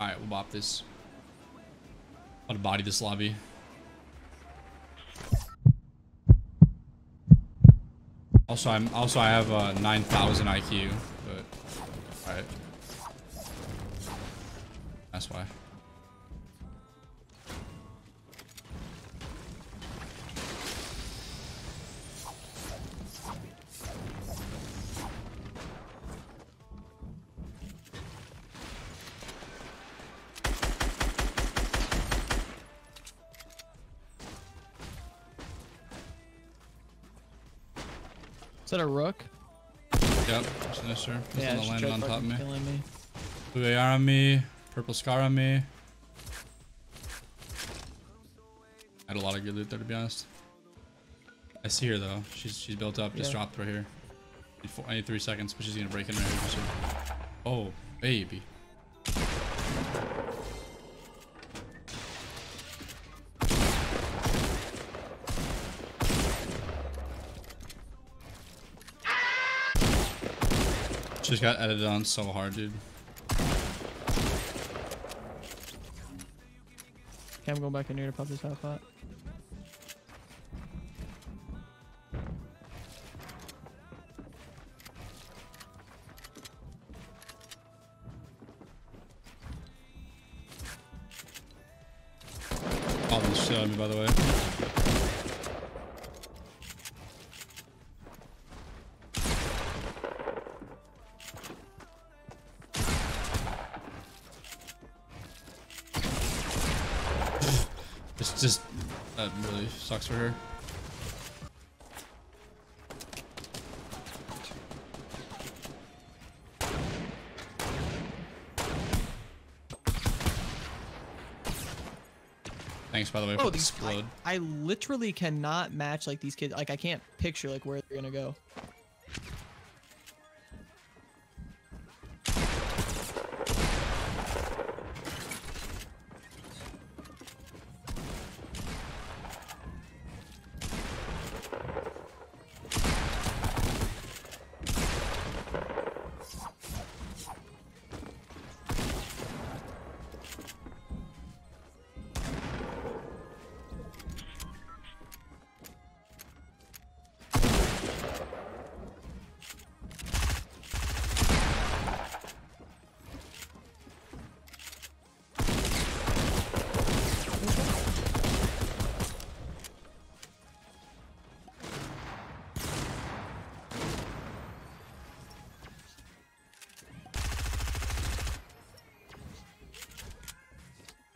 Alright, we'll bop this. I'll body this lobby. Also, I'm also I have uh, 9,000 IQ, but alright. That's why. Is that a rook? Yep, sinister. He's yeah, on the land on top of me. killing me. Blue AR on me. Purple scar on me. I Had a lot of good loot there, to be honest. I see her though. She's she's built up. Just Yeah. dropped right here. Need four- I need three seconds, but she's gonna break in right here. Oh, baby. Just got edited on so hard, dude. Okay, I'm going back in here to pop this half pot. Just that really sucks for her. Thanks, by the way, oh, for Oh, the these explode. I, I literally cannot match like these kids. Like I can't picture like where they're gonna go.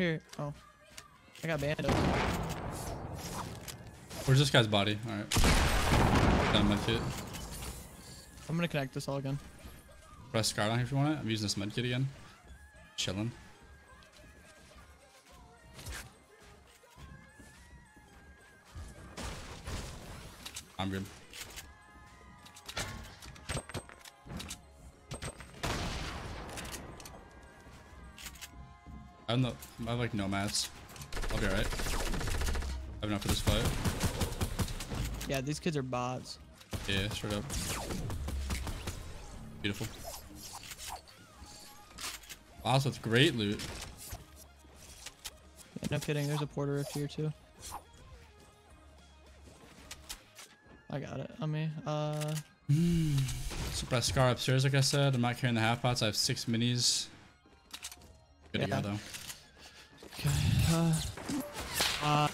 Here. Oh. I got bandos. Where's this guy's body? Alright. Done med kit. I'm gonna connect this all again. Press scar on here if you want it. I'm using this med kit again. Chilling. I'm good. I have no, I like nomads. I'll be alright. I have enough for this fight. Yeah, these kids are bots. Yeah, straight up. Beautiful. Also, it's great loot. Yeah, no kidding. There's a porter rift here too. I got it on me. Uh, Suppress scar upstairs, like I said. I'm not carrying the half pots. I have six minis. Good Yeah. to go though. Okay. Uh, uh,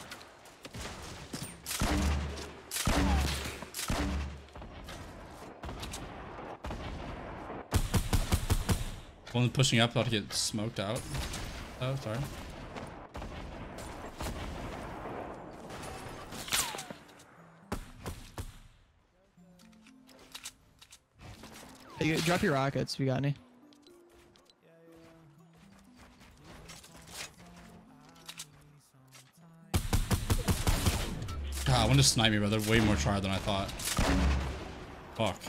One pushing up, about to get smoked out. Oh, sorry. you, drop your rockets if you got any. God, one just sniped me, bro. They're way more try than I thought. Fuck.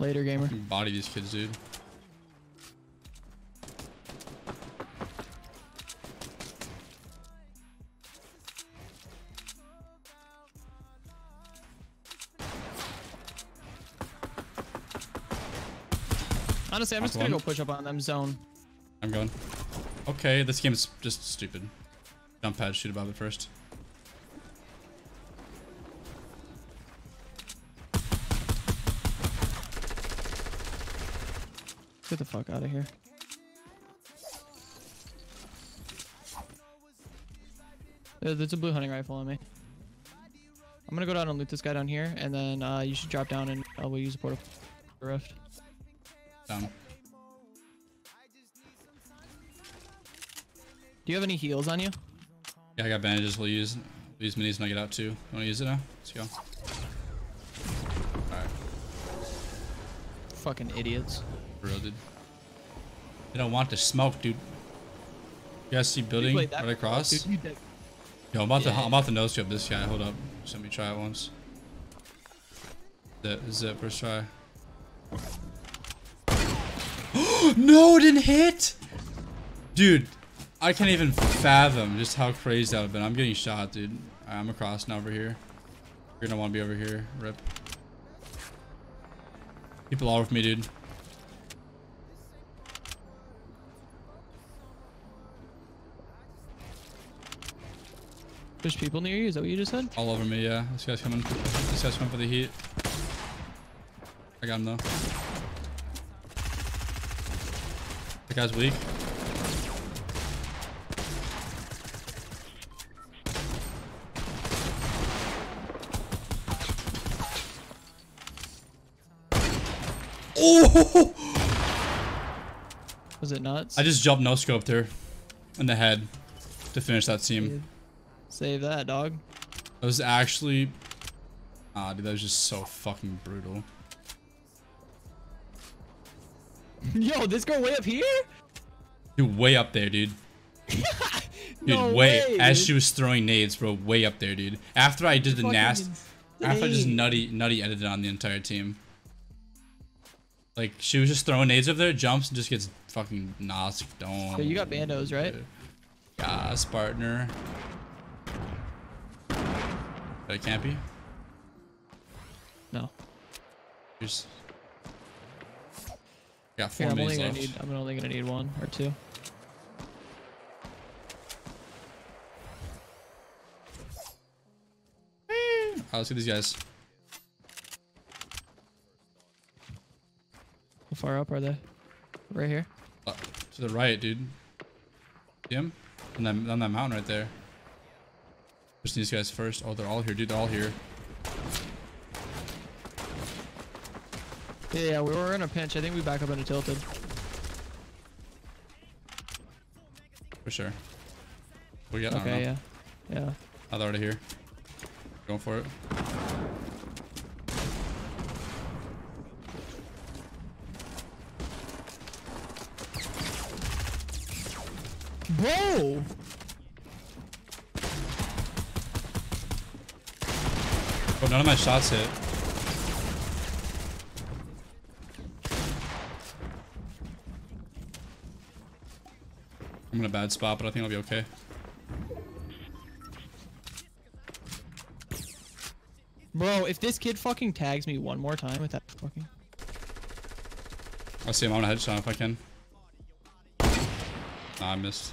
Later, gamer. Body these kids, dude. Honestly, I'm just gonna one. go push up on them zone. I'm going. Okay, this game is just stupid. Jump pad, shoot above it first. Get the fuck out of here. There- There's a blue hunting rifle on me. I'm gonna go down and loot this guy down here, and then uh, you should drop down and uh, we'll use the portal rift. Down. Do you have any heals on you? Yeah, I got bandages. We'll use we'll use minis when I get out too. You wanna use it now? Let's go. Alright, Fucking idiots. for real, dude. They don't want to smoke, dude. You guys see building right across? dude. Yo, I'm about to I'm about to nose scope this guy. Hold up. Just let me try it once. Zip, zip, first try. no, it didn't hit! Dude, I can't even fathom just how crazy that would have been. I'm getting shot, dude. Alright, I'm across now over here. You're gonna want to be over here. Rip. People all with me, dude. There's people near you. Is that what you just said? All over me, yeah. This guy's coming. This guy's coming for the heat. I got him though. That guy's weak. Oh! Was it nuts? I just jumped no scoped her in the head to finish that team. Save that, dog. That was actually. Ah, dude, that was just so fucking brutal. Yo, this girl way up here? Dude, way up there, dude. Dude, no way, way, as she was throwing nades, bro, way up there, dude. After I did the Fucking nast, after I just nutty, nutty edited on the entire team. Like she was just throwing nades up there, jumps and just gets fucking knocked down. Yo, you got bandos, right? Yes, partner. Did I campy? No. Here's. Got four Here, I'm only gonna left. need. I'm only gonna need one or two. Let's see these guys. Far up are they? Right here. Uh, to the right, dude. See him? On that, on that mountain right there. Push these guys first. Oh, they're all here, dude. They're all here. Yeah, yeah, we were in a pinch. I think we back up into tilted. For sure. We got, Okay, yeah, yeah. Oh, they're already here. Going for it. Bro! Oh, none of my shots hit. I'm in a bad spot, but I think I'll be okay. Bro, if this kid fucking tags me one more time with that fucking. I'll see him on a headshot if I can. Nah, I missed.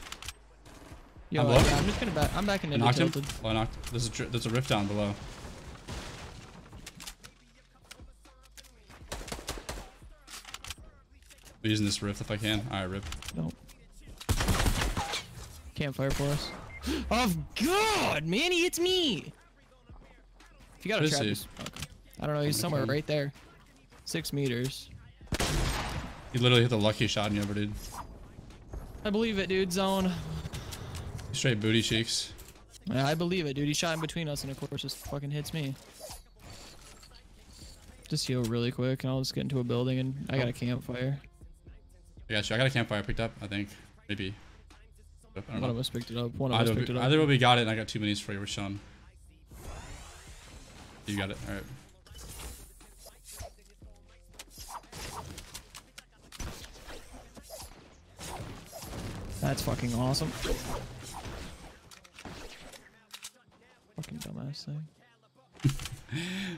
Yo, I'm low. yeah, I'm just gonna back. I'm backing I into knocked him. Oh, I knocked. There's a, there's a rift down below. I'm using this rift if I can. Alright, rip. Nope. Campfire for us. Of God, Manny, it's me. If you got a trap, he? okay. I don't know. He's somewhere right there. Six meters. He literally hit the lucky shot in you over, dude. I believe it, dude. Zone. Straight booty cheeks. Yeah, I believe it, dude. He shot in between us, and of course, just fucking hits me. Just heal really quick, and I'll just get into a building, and I got a oh. campfire. I got you. I got a campfire picked up, I think. Maybe. I One of us picked it up. One of us Either, picked it we, up. either way we got it, and I got two minis for you, we're You got it. Alright. That's fucking awesome. Fucking.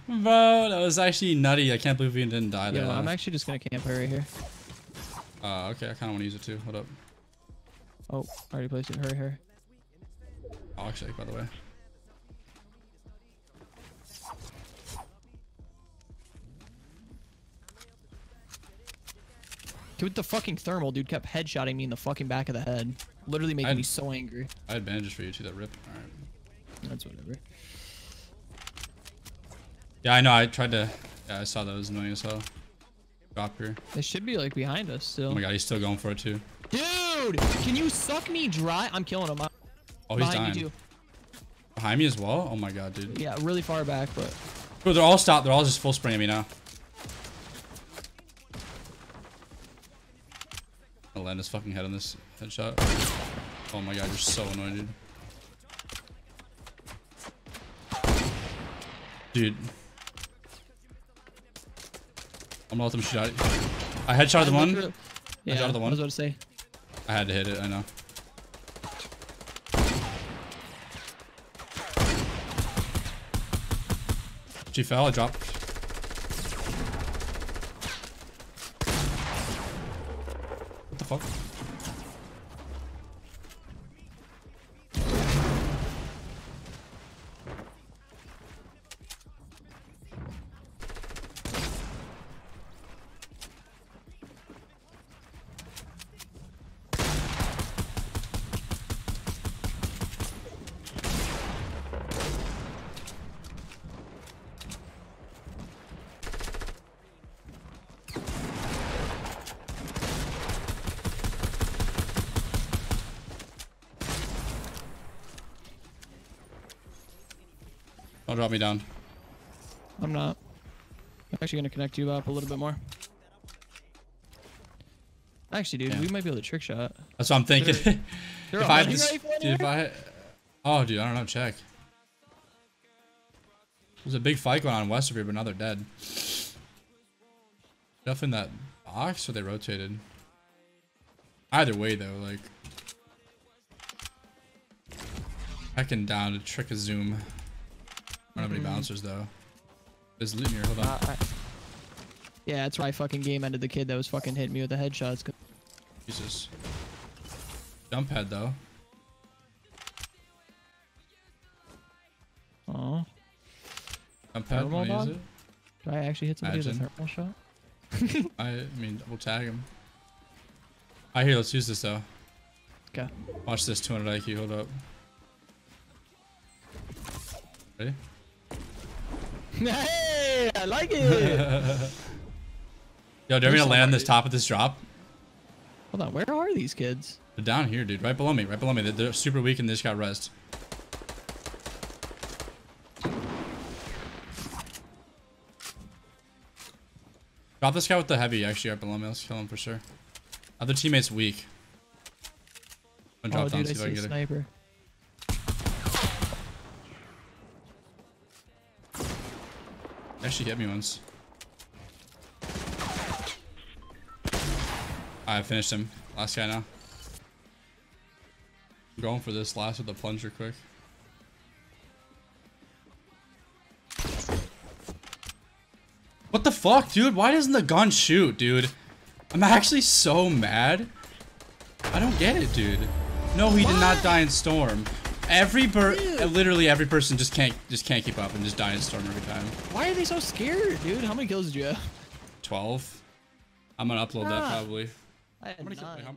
Bro, that was actually nutty. I can't believe we didn't die there. Yeah, I'm actually just gonna camp right here. Uh, okay, I kind of want to use it too. Hold up. Oh, I already placed it. Hurry, hurry. I'll shake, by the way. Dude, the fucking thermal, dude, kept headshotting me in the fucking back of the head. Literally making I'd- me so angry. I had bandages for you too. That rip. All right. That's whatever. Yeah, I know. I tried to. Yeah, I saw that it was annoying as hell. Drop here. They should be like behind us still. Oh my god, he's still going for it too. Dude, can you suck me dry? I'm killing him. Oh, he's behind dying. you too. Behind me as well. Oh my god, dude. Yeah, really far back, but Bro, they're all stopped. They're all just full spraying me now. I'll land his fucking head on this headshot. Oh my god, you're so annoying, dude. Dude. I'm gonna let them shoot out. I headshot the one. Yeah, shot the I one. was about to say. I had to hit it, I know. She fell, I dropped. Don't drop me down. I'm not. I'm actually gonna connect you up a little bit more. Actually, dude, Yeah. we might be able to trick shot. That's what I'm thinking. If I had this, dude, if? I, oh, dude, I don't know. Check. There's a big fight going on west of here, but now they're dead. Stuff in that box, or they rotated. Either way, though, like hecking down to trick a zoom. I don't have any Mhm. bouncers though. There's loot here. Hold on. Uh, I- yeah, that's why I fucking game ended the kid that was fucking hitting me with the headshots. Jesus. Jump head though. Aw. Jump pad. Thermal it? Do I actually hit somebody with a Imagine. thermal shot? I, I mean, we'll tag him. I hear. Let's use this though. Okay. Watch this 200 IQ. Hold up. Ready? Hey, I like it. Yo, they're There's gonna land this top of this drop. Hold on, where are these kids? They're down here, dude. Right below me. Right below me. They're, they're super weak and they just got rest. Drop this guy with the heavy actually right below me. Let's kill him for sure. Other teammate's weak. I'm gonna oh, down dude, I see if I can a get it. sniper. Actually hit me once. I finished him. Last guy now. I'm going for this last with the plunger quick. What the fuck, dude? Why doesn't the gun shoot, dude? I'm actually so mad. I don't get it, dude. No, he did not die in storm. Every bird, Dude. literally every person just can't just can't keep up and just die in storm every time. Why are they so scared, dude? How many kills did you have? 12. I'm gonna upload that Ah. probably. I had How many, nine. how,